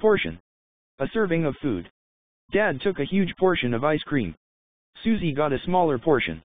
Portion. A serving of food. Dad took a huge portion of ice cream. Susie got a smaller portion.